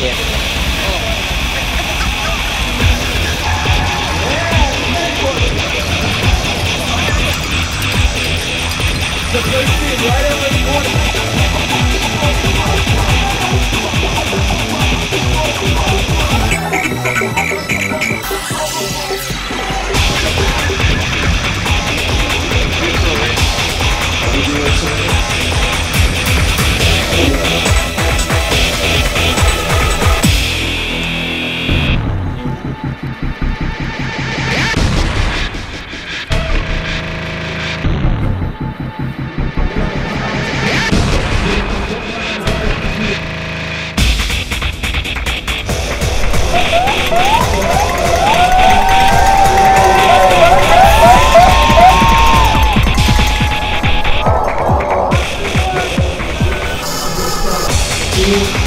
Yeah. The place is right out the corner. you.